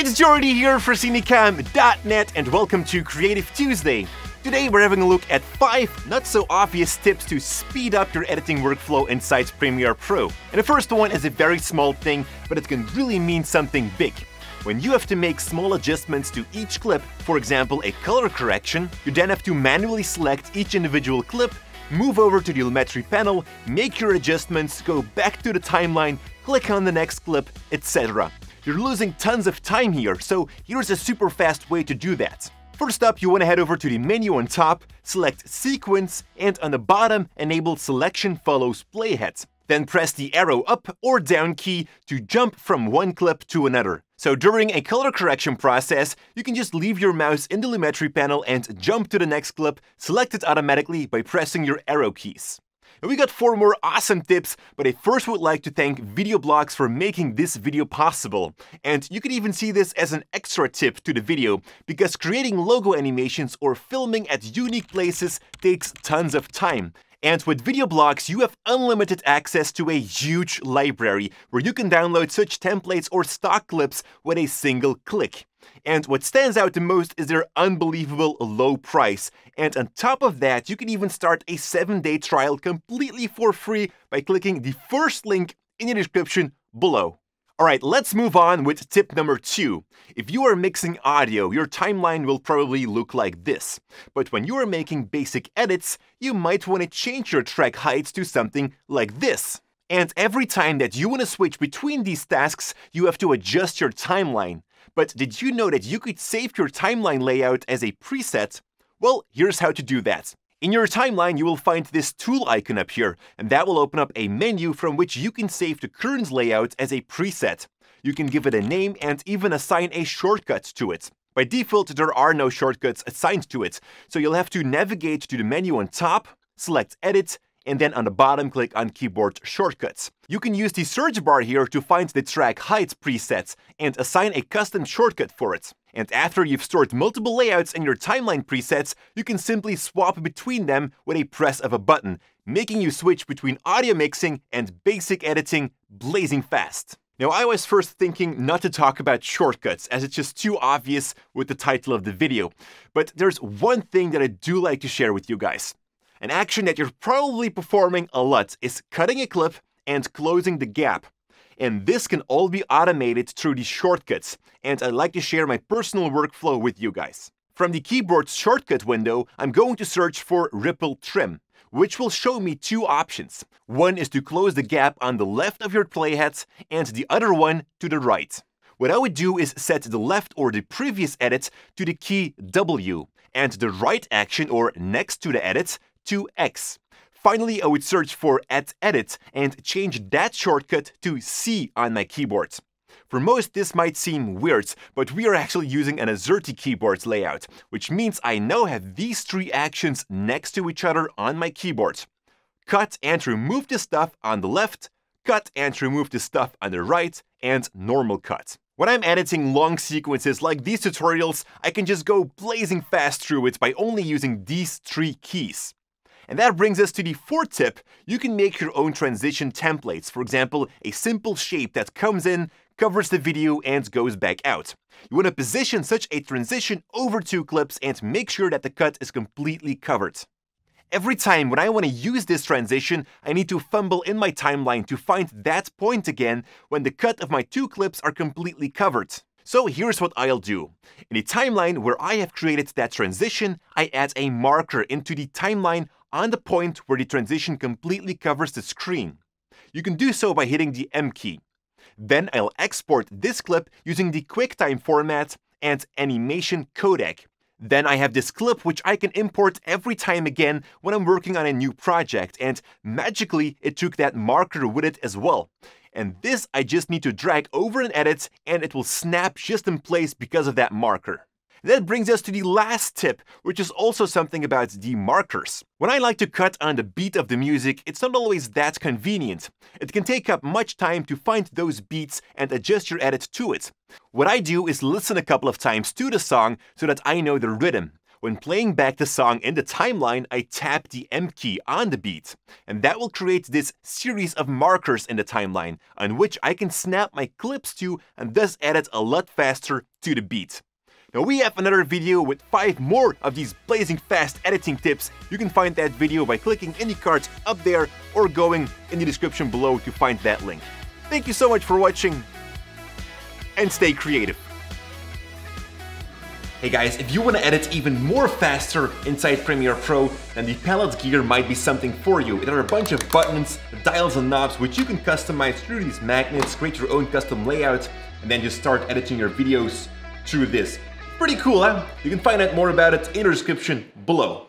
It's Jordy here for Cinecom.net and welcome to Creative Tuesday. Today we're having a look at 5 not so obvious tips to speed up your editing workflow inside Premiere Pro. And the first one is a very small thing, but it can really mean something big. When you have to make small adjustments to each clip, for example a color correction, you then have to manually select each individual clip, move over to the Lumetri panel, make your adjustments, go back to the timeline, click on the next clip, etc. You're losing tons of time here, so here's a super fast way to do that. First up, you want to head over to the menu on top, select Sequence, and on the bottom, enable Selection Follows Playhead. Then press the arrow up or down key to jump from one clip to another. So during a color correction process, you can just leave your mouse in the Lumetri panel and jump to the next clip, select it automatically by pressing your arrow keys. And we got four more awesome tips, but I first would like to thank Videoblocks for making this video possible. And you could even see this as an extra tip to the video, because creating logo animations or filming at unique places takes tons of time. And with Videoblocks, you have unlimited access to a huge library where you can download such templates or stock clips with a single click. And what stands out the most is their unbelievable low price. And on top of that, you can even start a 7-day trial completely for free by clicking the first link in the description below. Alright, let's move on with tip number two. If you are mixing audio, your timeline will probably look like this. But when you are making basic edits, you might want to change your track heights to something like this. And every time that you want to switch between these tasks, you have to adjust your timeline. But did you know that you could save your timeline layout as a preset? Well, here's how to do that. In your timeline, you will find this tool icon up here, and that will open up a menu from which you can save the current layout as a preset. You can give it a name and even assign a shortcut to it. By default, there are no shortcuts assigned to it, so you'll have to navigate to the menu on top, select Edit, and then on the bottom click on Keyboard Shortcuts. You can use the search bar here to find the track height presets and assign a custom shortcut for it. And after you've stored multiple layouts in your timeline presets, you can simply swap between them with a press of a button, making you switch between audio mixing and basic editing blazing fast. Now, I was first thinking not to talk about shortcuts, as it's just too obvious with the title of the video. But there's one thing that I do like to share with you guys. An action that you're probably performing a lot is cutting a clip and closing the gap. And this can all be automated through these shortcuts, and I'd like to share my personal workflow with you guys. From the keyboard shortcut window, I'm going to search for Ripple Trim, which will show me two options. One is to close the gap on the left of your playhead, and the other one to the right. What I would do is set the left or the previous edit to the key W, and the right action or next to the edit to X. Finally, I would search for add edit and change that shortcut to C on my keyboard. For most, this might seem weird, but we are actually using an AZERTY keyboard layout, which means I now have these three actions next to each other on my keyboard. Cut and remove the stuff on the left, cut and remove the stuff on the right, and normal cut. When I'm editing long sequences like these tutorials, I can just go blazing fast through it by only using these three keys. And that brings us to the fourth tip. You can make your own transition templates. For example, a simple shape that comes in, covers the video, and goes back out. You want to position such a transition over two clips and make sure that the cut is completely covered. Every time when I want to use this transition, I need to fumble in my timeline to find that point again when the cut of my two clips are completely covered. So here's what I'll do. In the timeline where I have created that transition, I add a marker into the timeline on the point where the transition completely covers the screen. You can do so by hitting the M key. Then I'll export this clip using the QuickTime format and animation codec. Then I have this clip which I can import every time again when I'm working on a new project, and magically it took that marker with it as well. And this I just need to drag over and edit, and it will snap just in place because of that marker. That brings us to the last tip, which is also something about the markers. When I like to cut on the beat of the music, it's not always that convenient. It can take up much time to find those beats and adjust your edit to it. What I do is listen a couple of times to the song so that I know the rhythm. when playing back the song in the timeline, I tap the M key on the beat, and that will create this series of markers in the timeline on which I can snap my clips to and thus edit a lot faster to the beat. Now we have another video with 5 more of these blazing fast editing tips. You can find that video by clicking any cards up there or going in the description below to find that link. Thank you so much for watching and stay creative. Hey guys, if you want to edit even more faster inside Premiere Pro, then the palette gear might be something for you. There are a bunch of buttons, dials and knobs which you can customize through these magnets, create your own custom layout, and then just start editing your videos through this. Pretty cool, huh? You can find out more about it in the description below.